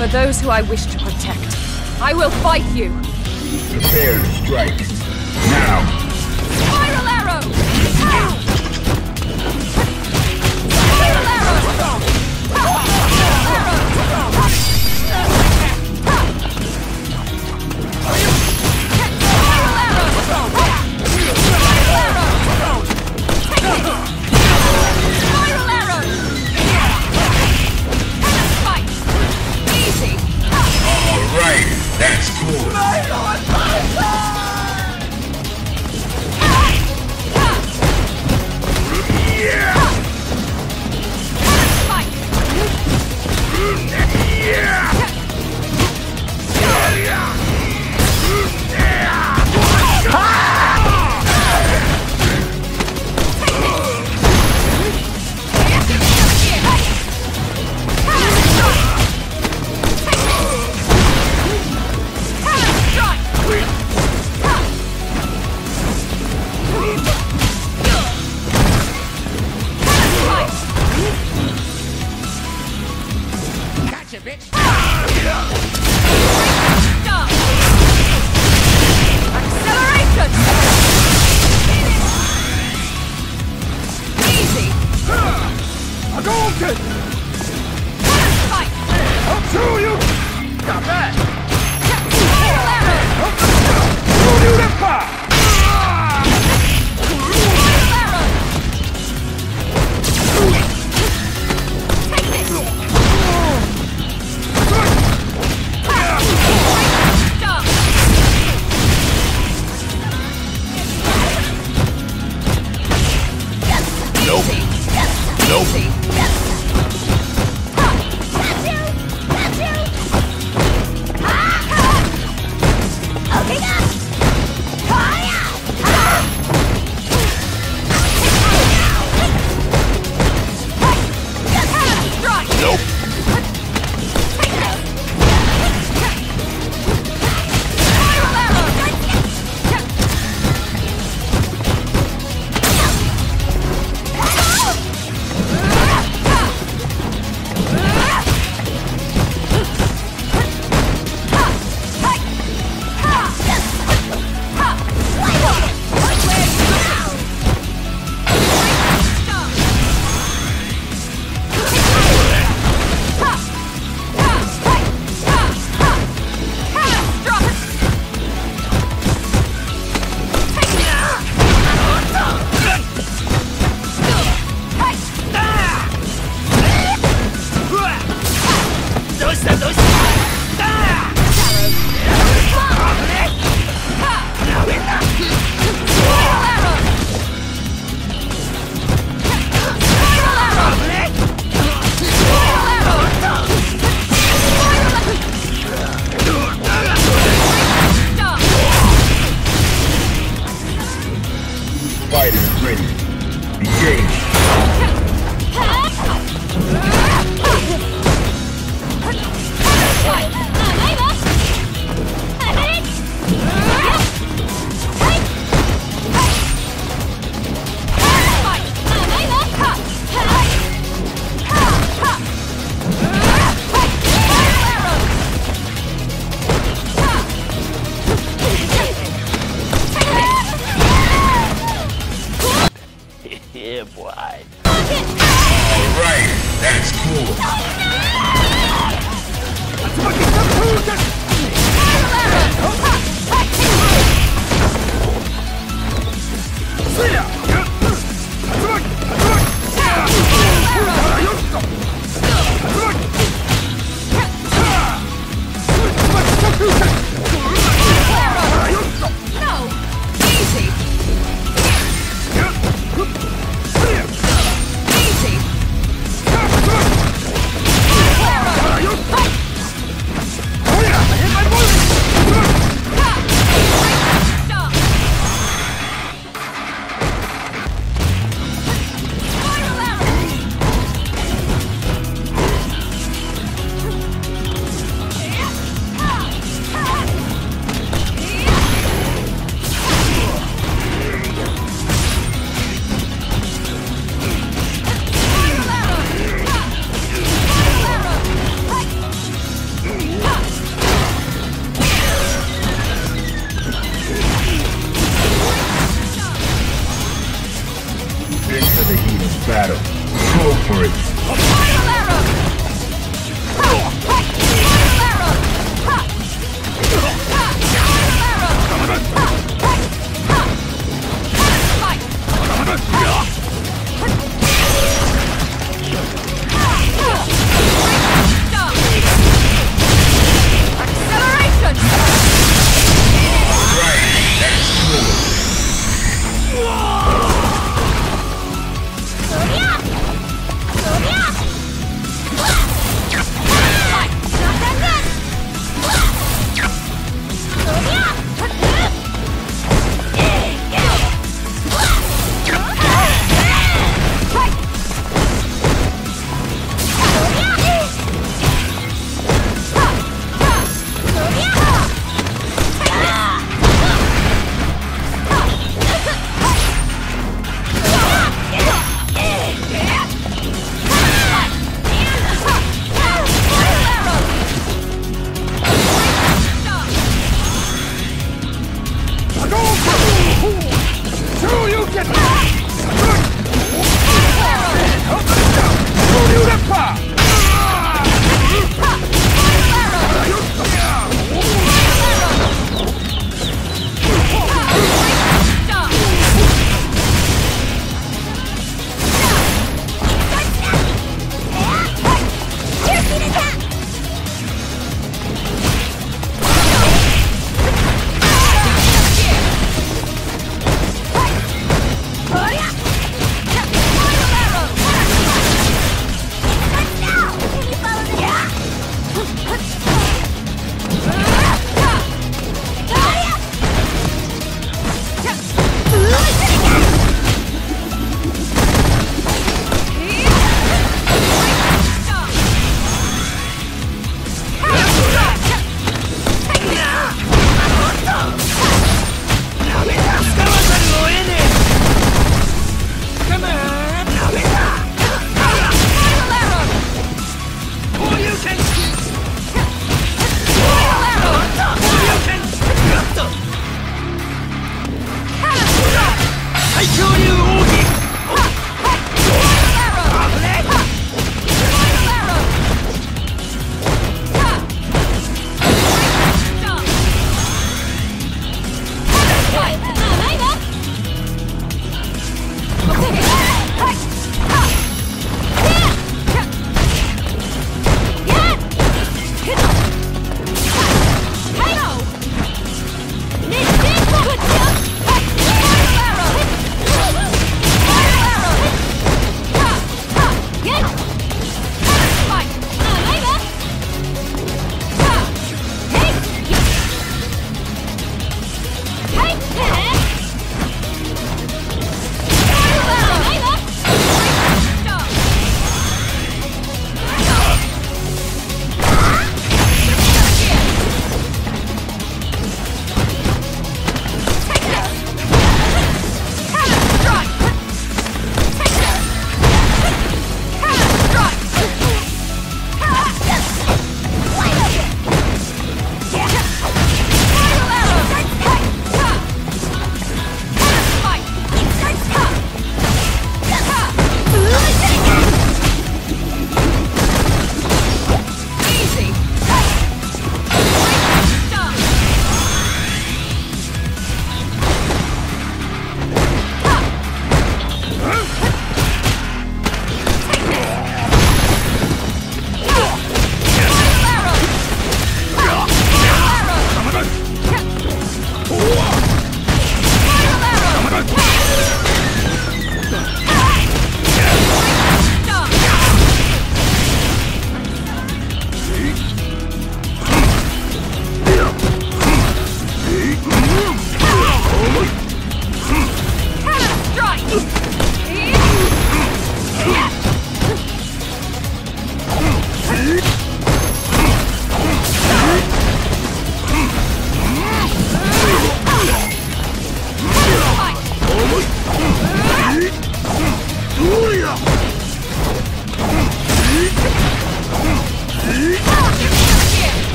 For those who I wish to protect, I will fight you! Prepare to strike. Now! Nope. Nope. Yeah, boy. Alright, that's cool. Let's fucking this! See ya!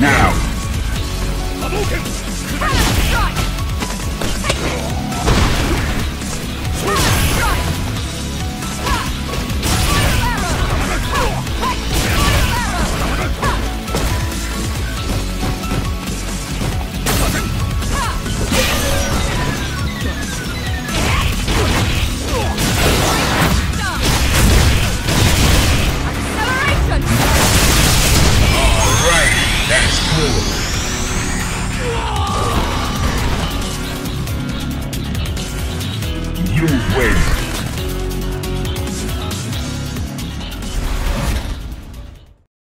Now!